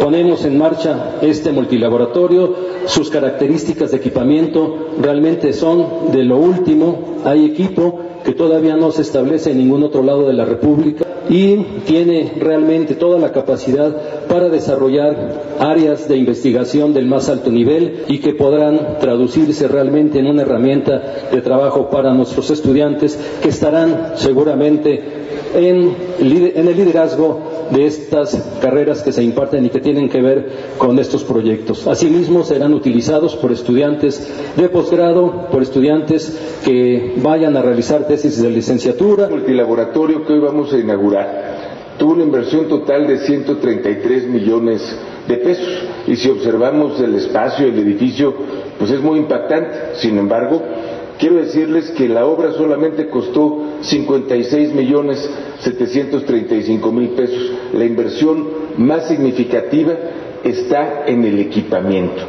ponemos en marcha este multilaboratorio, sus características de equipamiento realmente son de lo último, hay equipo que todavía no se establece en ningún otro lado de la República y tiene realmente toda la capacidad para desarrollar áreas de investigación del más alto nivel y que podrán traducirse realmente en una herramienta de trabajo para nuestros estudiantes que estarán seguramente en, en el liderazgo de estas carreras que se imparten y que tienen que ver con estos proyectos. Asimismo, serán utilizados por estudiantes de posgrado, por estudiantes que vayan a realizar tesis de licenciatura. El multilaboratorio que hoy vamos a inaugurar tuvo una inversión total de 133 millones de pesos y si observamos el espacio, el edificio, pues es muy impactante. Sin embargo, quiero decirles que la obra solamente costó 56 millones 735 mil pesos. La inversión más significativa está en el equipamiento.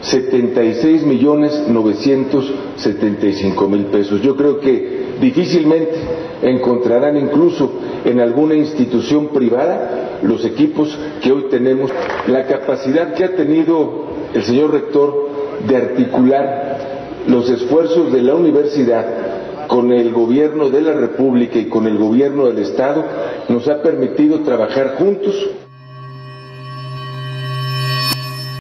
76 millones 975 mil pesos. Yo creo que difícilmente encontrarán incluso en alguna institución privada los equipos que hoy tenemos. La capacidad que ha tenido el señor rector de articular los esfuerzos de la universidad con el gobierno de la República y con el gobierno del Estado nos ha permitido trabajar juntos